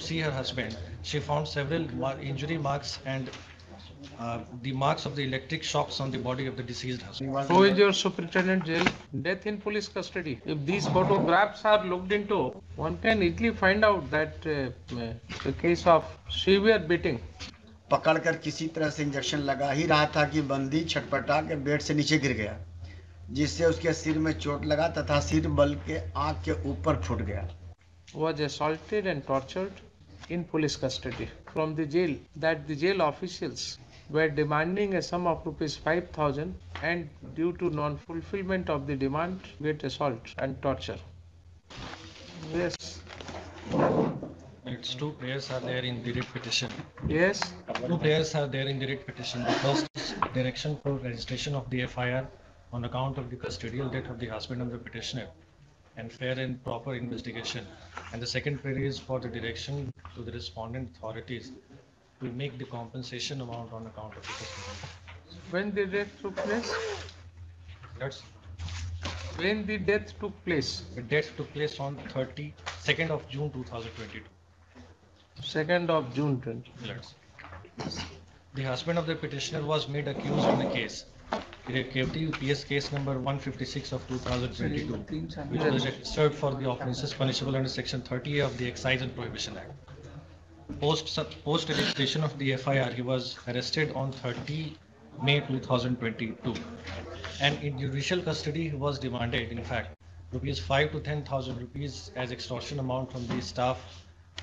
see her husband, she found several mar- injury marks and uh, the marks of the electric shocks on the body of the deceased husband. Who is your superintendent jail? Death in police custody. If these photographs are looked into, one can easily find out that uh, uh, the case of severe beating. पकड़कर किसी तरह से injection लगा ही रहा था कि बंदी छटपटा के बेड से नीचे गिर गया जिससे उसके सिर में चोट लगा तथा सिर बल के आँख के ऊपर फूट गया was assaulted and tortured in police custody from the jail that the jail officials were demanding a sum of rupees 5000 and due to non-fulfillment of the demand get assault and torture yes Its two players are there in the petition. yes Two players are there in the writ petition. The first is direction for registration of the FIR on account of the custodial death of the husband of the petitioner and fair and proper investigation. And the second prayer is for the direction to the respondent authorities to make the compensation amount on account of the when the death took place That's, when the death took place the death took place on 32nd of June 2022. 2nd of june 20 Let's. The husband of the petitioner was made accused in the case. Irrevocably PS case number 156 of 2022, which was registered for the offences punishable under section 30 of the Excise and Prohibition Act. Post, post registration of the FIR, he was arrested on 30 May 2022. And in judicial custody, he was demanded, in fact, rupees 5 to 10,000 rupees as extortion amount from the staff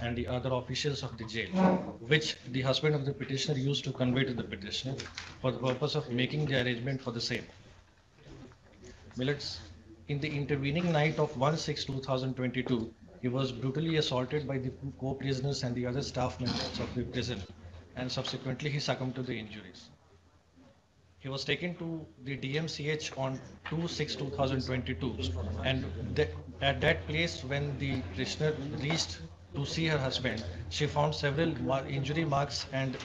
and the other officials of the jail, which the husband of the petitioner used to convey to the petitioner for the purpose of making the arrangement for the same. Millets, in the intervening night of 1-6-2022, he was brutally assaulted by the co-prisoners and the other staff members of the prison, and subsequently he succumbed to the injuries. He was taken to the DMCH on 2-6-2022, and th- at that place, when the prisoner reached to see her husband, she found several mar- injury marks and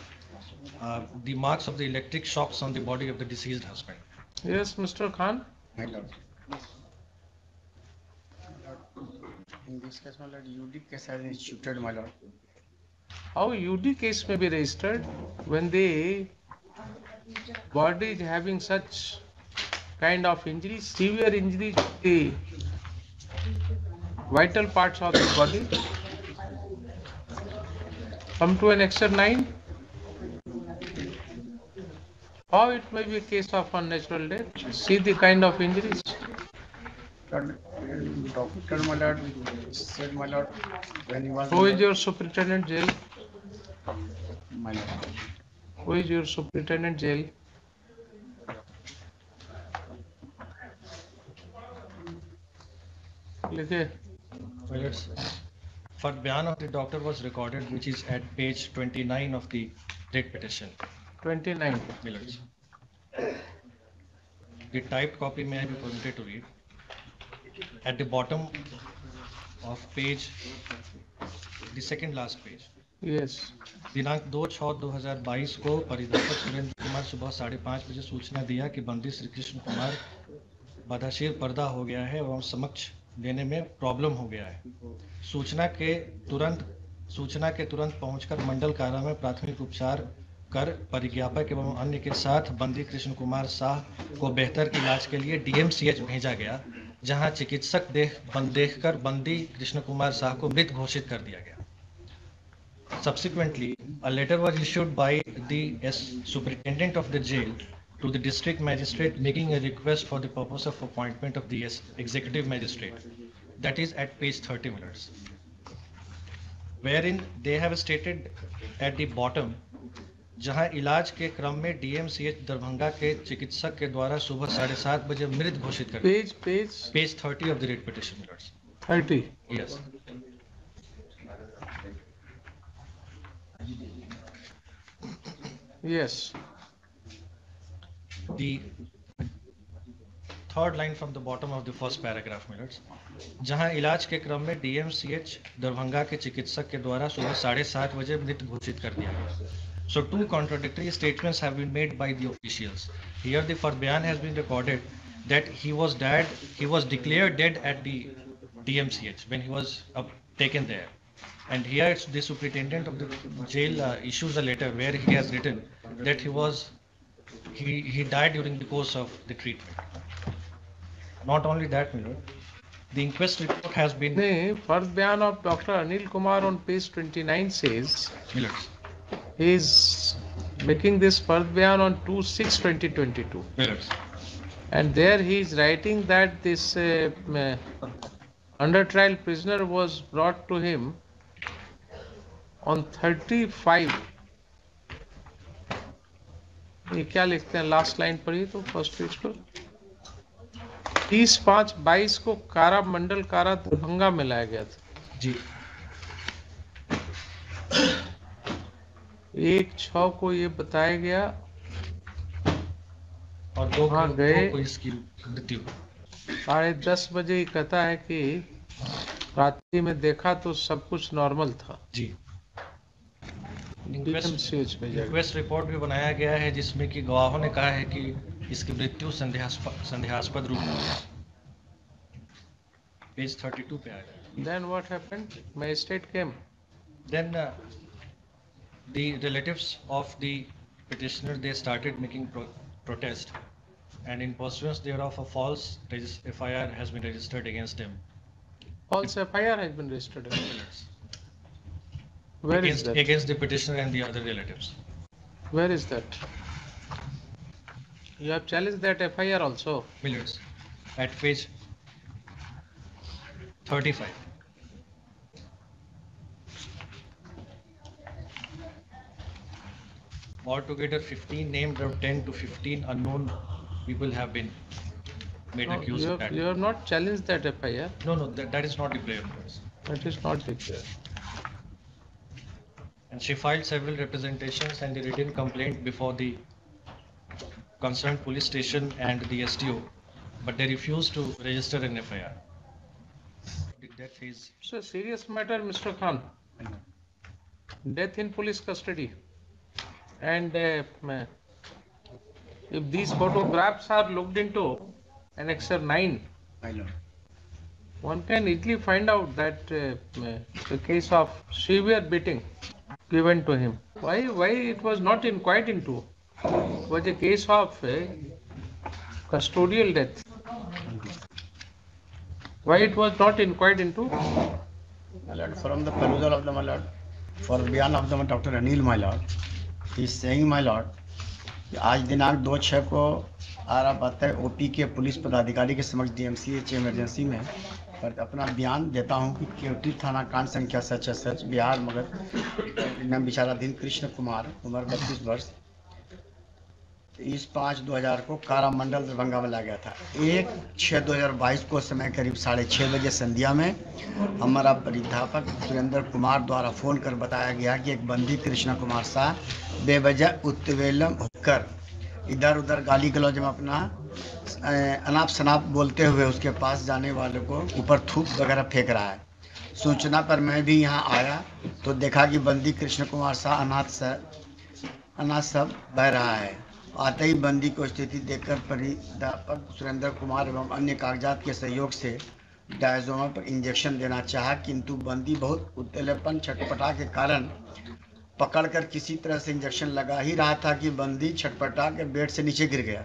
uh, the marks of the electric shocks on the body of the deceased husband. yes mr khan My lord. In this case, my lord, UD case has been instituted, my lord. how UD case may be registered when the body is having such kind of injury, severe injury to the vital parts of the body? Come to Annexure nine? How it may be a case of unnatural death? See the kind of injuries. Doctor, my lord, said, my lord, when he was. Who is your superintendent jail? My lord. Who is your superintendent jail? लिखे for Byan of the doctor was recorded, which is at page 29 of the writ petition. 29 Millets. The typed copy may I be permitted to read. At the bottom of page, the second last page. yes दिनांक दो छः दो हज़ार बाईस को परिदर्शक सुरेंद्र कुमार सुबह साढ़े पाँच बजे सूचना दिया कि बंदी श्री कृष्ण कुमार बदाशीर पर्दा हो गया है एवं समक्ष देने में प्रॉब्लम हो गया है। सूचना के तुरंत, सूचना के तुरंत पहुंचकर मंडल कारा में प्राथमिक उपचार कर परिज्ञापक एवं अन्य के साथ बंदी कृष्ण कुमार शाह को बेहतर इलाज के लिए डीएमसीएच भेजा गया, जहाँ चिकित्सक देख बंद देखकर बंदी कृष्ण कुमार शाह को मृत घोषित कर दिया गया। Subsequently a letter was issued by the S- superintendent of the jail to the district magistrate making a request for the purpose of appointment of the executive magistrate. That is at page 30 minutes. Wherein they have stated at the bottom, जहाँ इलाज के क्रम में DMCH Darbhanga के चिकित्सक के द्वारा सुबह साढ़े सात बजे मृत घोषित कर page page page 30 of the writ petition minutes. 30 Yes. the third line from the bottom of the first paragraph minutes जहाँ इलाज के क्रम में डीएमसीएच दरभंगा के चिकित्सक के द्वारा सुबह साढ़े सात बजे मृत घोषित कर दिया गया। So two contradictory statements have been made by the officials here the first बयान has been recorded that he was dead he was declared dead at the DMCH when he was taken there. And here it's the superintendent of the jail uh, issues a letter where he has written that he was he, he died during the course of the treatment. Not only that, Milord, the inquest report has been. The first bayan of Dr. Anil Kumar on page 29 says Milord. he is making this first bayan on 2 6 2022. Milord. And there he is writing that this uh, uh, under trial prisoner was brought to him on 35 ये क्या लिखते हैं? Last line पढ़िए तो first page पर। तीस पाँच बाईस को कारा मंडल कारा दरभंगा में लाया गया था। जी। एक छ को ये बताया गया। और दो हाँ, गए। को इसकी मृत्यु। साढ़े दस बजे कहता है कि रात्रि में देखा तो सब कुछ नॉर्मल था। जी। रिक्वेस्ट रिपोर्ट भी बनाया गया है जिसमें कि गवाहों ने कहा है कि इसकी मृत्यु संदेहास्पद संदेहास्पद रूप में। पेज 32 पे आएगा Then what happened? Magistrate came. then uh, the relatives of the petitioner they started making pro- protest and in pursuance thereof a false regis- FIR has been registered against him False FIR has been registered. Where is against, that? against the petitioner and the other relatives Where is that? You have challenged that FIR also. millions at page 35 altogether 15 named or 10 to 15 unknown people have been made No, accused you of that you have not challenged that FIR. no no that, that is not the player. That is not declared. And she filed several representations and the written complaint before the concerned police station and the STO but they refused to register an FIR death is It's a serious matter, Mr. Khan. Death in police custody. And uh, if these photographs are looked into, Annexure 9, My lord. one can easily find out that uh, ma- the case of severe beating given to him. Why, why it was not inquired into? Was a case of uh, custodial death. Why it was not inquired into? My lord, from the perusal of the, my lord, for beyond of the Dr. Anil, my lord, he is saying, my lord, आज दिनांक दो छः को आ रहा बात है OP के police पदाधिकारी के समक्ष डीएमसीएच इमरजेंसी में पर अपना बयान देता हूँ कि केवटी थाना कांड संख्या सच है सच बिहार मगध नाम विचाराधीन कृष्ण कुमार, उम्र बत्तीस वर्ष। तेईस पाँच दो हज़ार को कारा मंडल दरभंगा में लाया गया था। एक छः दो हज़ार बाईस को समय करीब साढ़े छः बजे संध्या में हमारा प्राध्यापक सुरेंद्र कुमार द्वारा फ़ोन कर बताया गया कि एक बंदी कृष्णा कुमार शाह बेवजह उत्वेलम होकर इधर उधर गाली गलौज में अपना अनाप शनाप बोलते हुए उसके पास जाने वालों को ऊपर थूक वगैरह फेंक रहा है। सूचना पर मैं भी यहाँ आया तो देखा कि बंदी कृष्ण कुमार शाह अनाथ से अनाज सब बह रहा है। आते ही बंदी को स्थिति देखकर परिधापक सुरेंद्र कुमार एवं अन्य कागजात के सहयोग से डायजोमा पर इंजेक्शन देना चाहा, किंतु बंदी बहुत उत्तेलपन छटपटा के कारण पकड़कर किसी तरह से इंजेक्शन लगा ही रहा था कि बंदी छटपटा के बेड से नीचे गिर गया,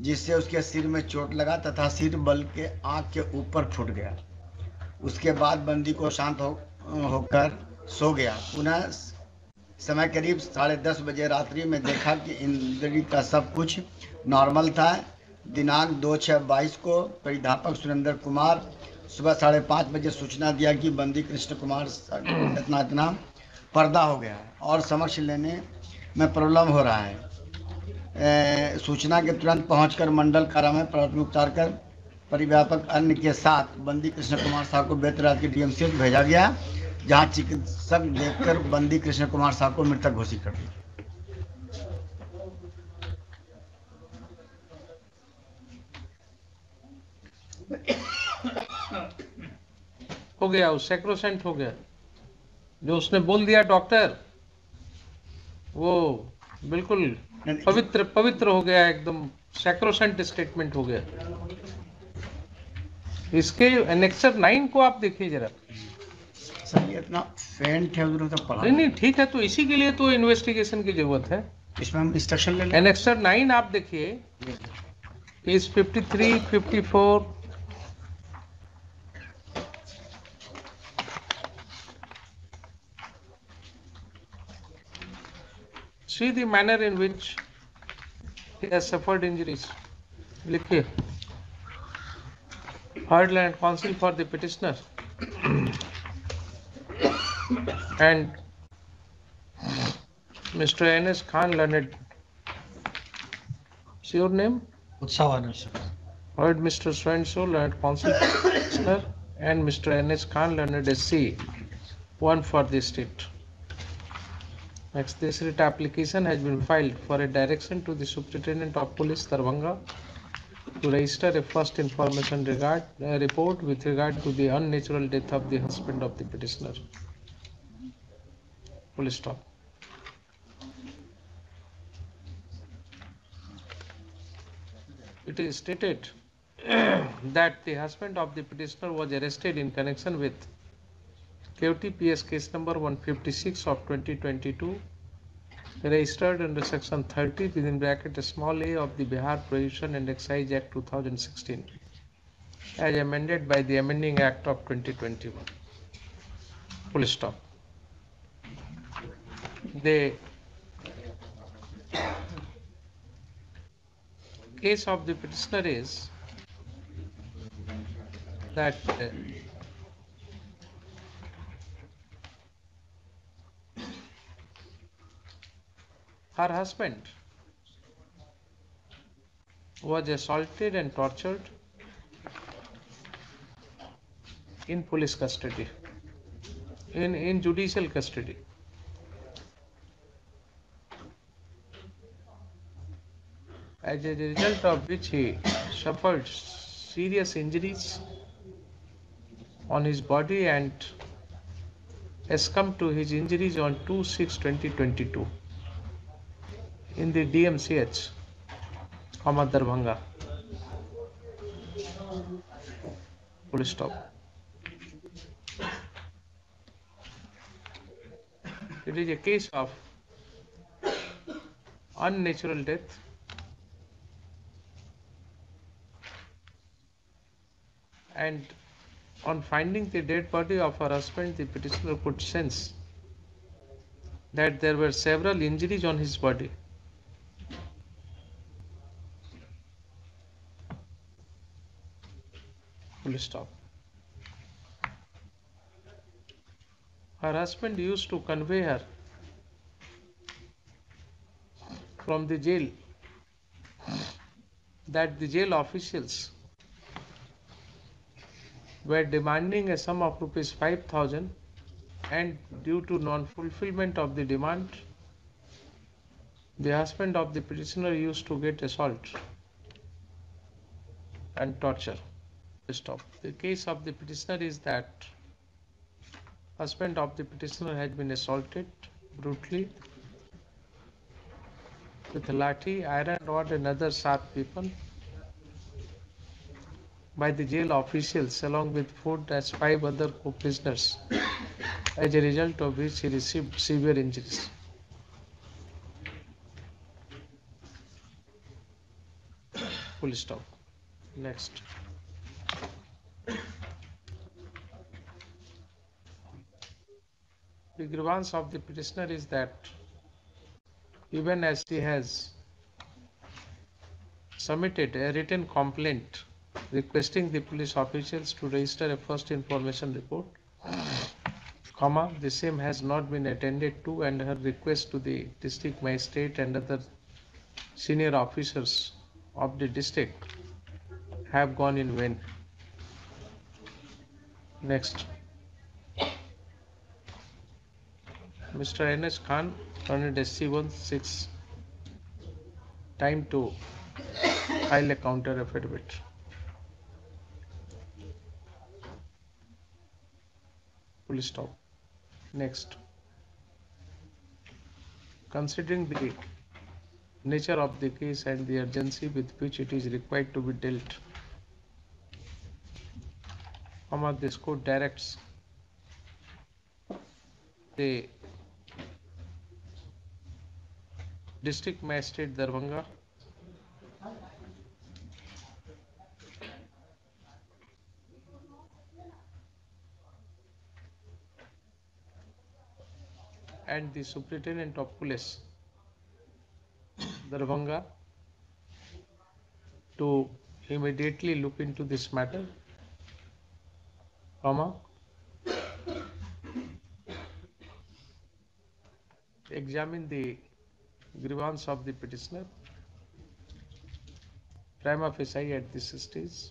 जिससे उसके सिर में चोट लगा तथा सिर बल के आँख के ऊपर फूट गया। उसके बाद बंदी को शांत हो होकर सो गया। पुनः समय करीब साढ़े दस बजे रात्रि में देखा कि इंद्री का सब कुछ नॉर्मल था। दिनांक दो छः बाईस को प्राध्यापक सुरेंद्र कुमार सुबह साढ़े पाँच बजे सूचना दिया कि बंदी कृष्ण कुमार इतना इतना पर्दा हो गया और समक्ष लेने में प्रॉब्लम हो रहा है। ए, सूचना के तुरंत पहुंचकर मंडल कारा में प्राथमिक उपचार कर परिव्यापक अन्य के साथ बंदी कृष्ण कुमार साहब को बेतराज के डीएमसीएच भेजा गया जहाँ चिकित्सक देखकर बंदी कृष्ण कुमार साहब को मृतक घोषित कर दिया। हो गया वो सैक्रोसेंट हो गया। जो उसने बोल दिया डॉक्टर वो बिल्कुल पवित्र पवित्र हो गया एकदम सैक्रोसेंट स्टेटमेंट हो गया। इसके एनेक्सर नाइन को आप देखिए जरा। सर ये इतना फेंट है उधर तो पढ़ा नहीं नहीं ठीक है तो इसी के लिए तो इन्वेस्टिगेशन की ज़रूरत है। इसमें हम इंस्ट्रक्शन ले एनेक्सर नाइन आप देखिए। Is 53 54 see the manner in which he has suffered injuries लिखिए। Heartland counsel for the petitioner and Mr. N.S. Khan learned. see your name? Utsavanan, sir. Heard Mr. Swenso, learned counsel petitioner and Mr. N.S. Khan learned SC, one for the state. Next, this writ application has been filed for a direction to the Superintendent of Police, Darbhanga, to register a first information regard, uh, report with regard to the unnatural death of the husband of the petitioner. Full stop. It is stated that the husband of the petitioner was arrested in connection with KOTPS case number 156 of 2022 registered under section 30 within bracket a small a of the Bihar Prohibition and Excise Act 2016 as amended by the amending act of 2021. Full stop. The case of the petitioner is that uh, her husband was assaulted and tortured in police custody in in judicial custody. As a result of which he suffered serious injuries on his body and succumbed to his injuries on 2-6-2022 in the DMCH, comma Darbhanga. Full stop. It is a case of unnatural death and on finding the dead body of her husband, the petitioner could sense that there were several injuries on his body. Full stop. Her husband used to convey her from the jail that the jail officials were demanding a sum of rupees 5000 and due to non-fulfillment of the demand the husband of the petitioner used to get assault and torture stop the case of the petitioner is that husband of the petitioner has been assaulted brutally with a lathi iron rod and other sharp weapon by the jail officials along with four as five other co-prisoners as a result of which he received severe injuries. Full stop. Next. The grievance of the petitioner is that even as he has submitted a written complaint requesting the police officials to register a first information report, comma, the same has not been attended to and her request to the district magistrate and other senior officers of the district have gone in vain. Next. Mr. N.S. Khan, Colonel SC16, time to file a counter affidavit. Full stop. Next. Considering the nature of the case and the urgency with which it is required to be dealt, comma, this court directs the district magistrate Darbhanga and the superintendent of police Darbhanga to immediately look into this matter, comma, examine the grievance of the petitioner, prima facie at this stage,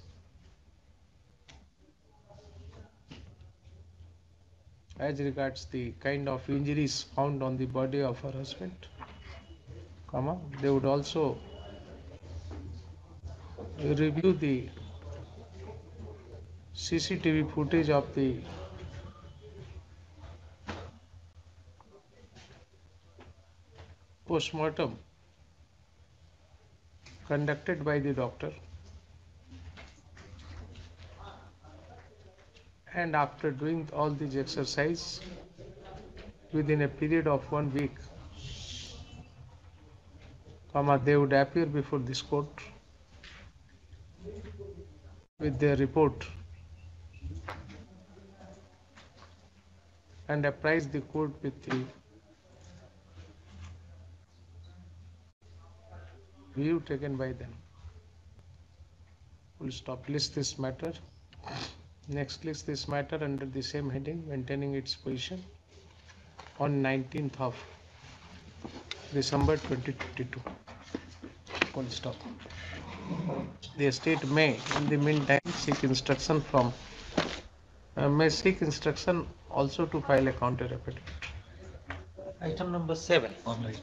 as regards the kind of injuries found on the body of her husband, comma, they would also review the CCTV footage of the post-mortem conducted by the doctor. And after doing all these exercise within a period of one week comma they would appear before this court with their report and apprise the court with the view taken by them. We'll stop list this matter. Next list this matter under the same heading maintaining its position on 19th of December 2022. Full stop. The estate may in the meantime seek instruction from uh, may seek instruction also to file a counter affidavit. Item number seven. Online.